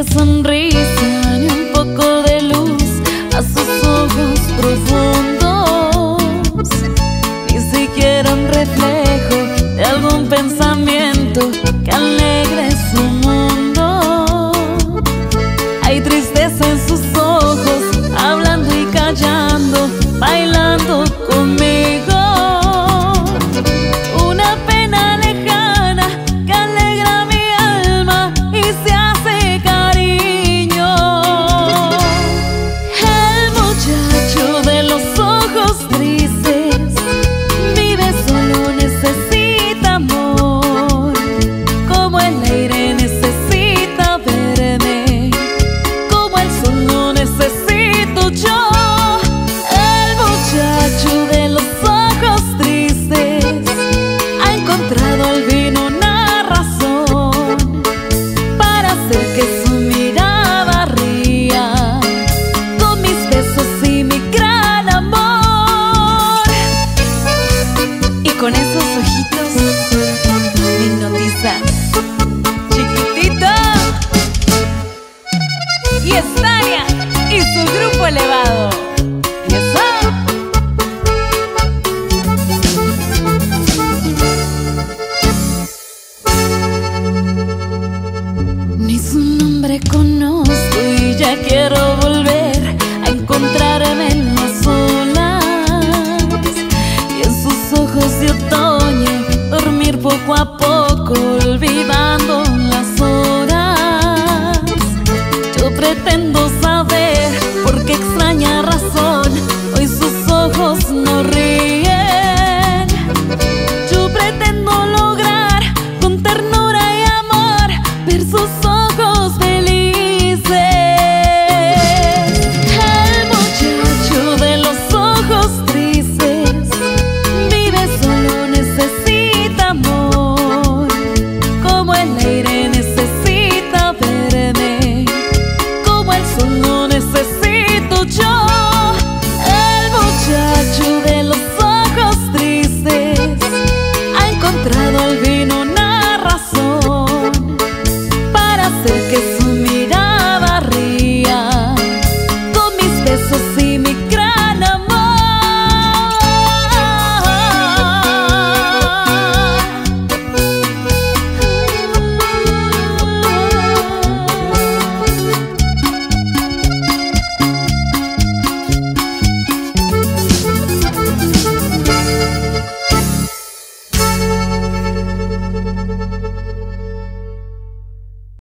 sonrisa Porque sorriso tão